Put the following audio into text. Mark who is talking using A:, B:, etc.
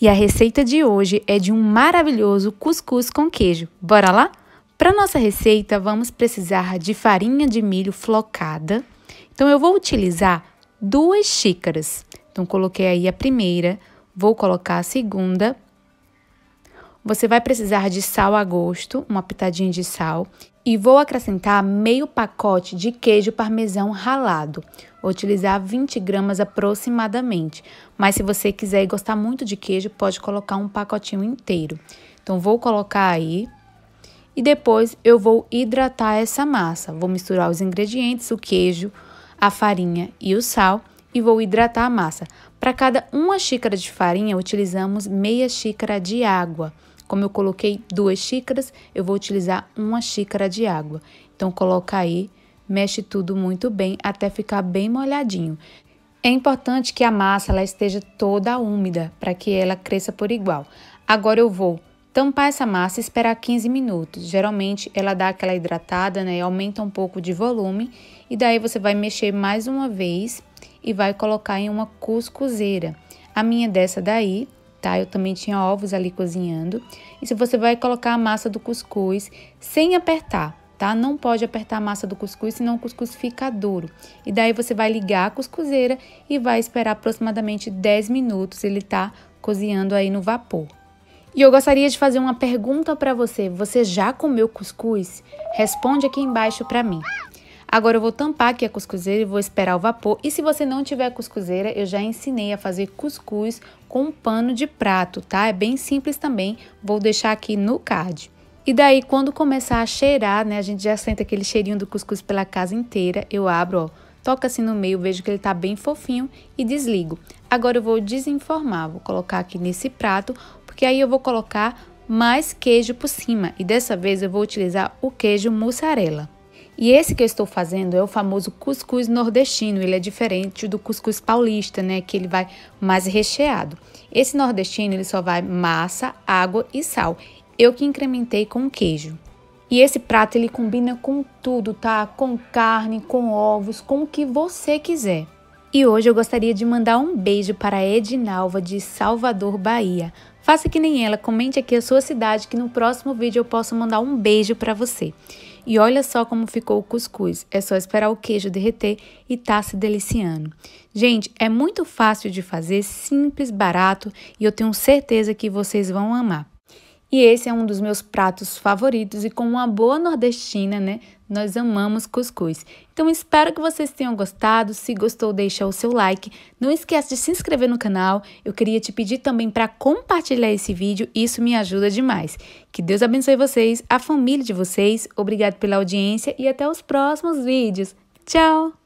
A: E a receita de hoje é de um maravilhoso cuscuz com queijo. Bora lá? Para nossa receita, vamos precisar de farinha de milho flocada. Então, eu vou utilizar duas xícaras. Então, coloquei aí a primeira, vou colocar a segunda. Você vai precisar de sal a gosto, uma pitadinha de sal. E vou acrescentar meio pacote de queijo parmesão ralado. Vou utilizar 20 gramas aproximadamente. Mas se você quiser e gostar muito de queijo, pode colocar um pacotinho inteiro. Então, vou colocar aí. E depois eu vou hidratar essa massa. Vou misturar os ingredientes, o queijo, a farinha e o sal e vou hidratar a massa. Para cada uma xícara de farinha, utilizamos meia xícara de água. Como eu coloquei duas xícaras, eu vou utilizar uma xícara de água. Então, coloca aí, mexe tudo muito bem até ficar bem molhadinho. É importante que a massa ela esteja toda úmida para que ela cresça por igual. Agora eu vou tampar essa massa e esperar 15 minutos. Geralmente ela dá aquela hidratada, né? Aumenta um pouco de volume e daí você vai mexer mais uma vez e vai colocar em uma cuscuzeira. A minha dessa daí, tá? Eu também tinha ovos ali cozinhando. E se você vai colocar a massa do cuscuz sem apertar, tá? Não pode apertar a massa do cuscuz, senão o cuscuz fica duro. E daí você vai ligar a cuscuzeira e vai esperar aproximadamente 10 minutos ele tá cozinhando aí no vapor. E eu gostaria de fazer uma pergunta para você. Você já comeu cuscuz? Responde aqui embaixo para mim. Agora eu vou tampar aqui a cuscuzeira e vou esperar o vapor. E se você não tiver cuscuzeira, eu já ensinei a fazer cuscuz com um pano de prato, tá? É bem simples também, vou deixar aqui no card. E daí, quando começar a cheirar, né, a gente já sente aquele cheirinho do cuscuz pela casa inteira, eu abro, ó, toca assim no meio, vejo que ele tá bem fofinho e desligo. Agora eu vou desenformar, vou colocar aqui nesse prato, porque aí eu vou colocar mais queijo por cima. E dessa vez eu vou utilizar o queijo mussarela. E esse que eu estou fazendo é o famoso cuscuz nordestino. Ele é diferente do cuscuz paulista, né? Que ele vai mais recheado. Esse nordestino, ele só vai massa, água e sal. Eu que incrementei com queijo. E esse prato, ele combina com tudo, tá? Com carne, com ovos, com o que você quiser. E hoje eu gostaria de mandar um beijo para a Edinalva de Salvador, Bahia. Faça que nem ela, comente aqui a sua cidade que no próximo vídeo eu posso mandar um beijo para você. E olha só como ficou o cuscuz. É só esperar o queijo derreter e tá se deliciando. Gente, é muito fácil de fazer, simples, barato e eu tenho certeza que vocês vão amar. E esse é um dos meus pratos favoritos e com uma boa nordestina, né? Nós amamos cuscuz. Então espero que vocês tenham gostado. Se gostou, deixa o seu like. Não esquece de se inscrever no canal. Eu queria te pedir também para compartilhar esse vídeo. Isso me ajuda demais. Que Deus abençoe vocês, a família de vocês. Obrigado pela audiência e até os próximos vídeos. Tchau!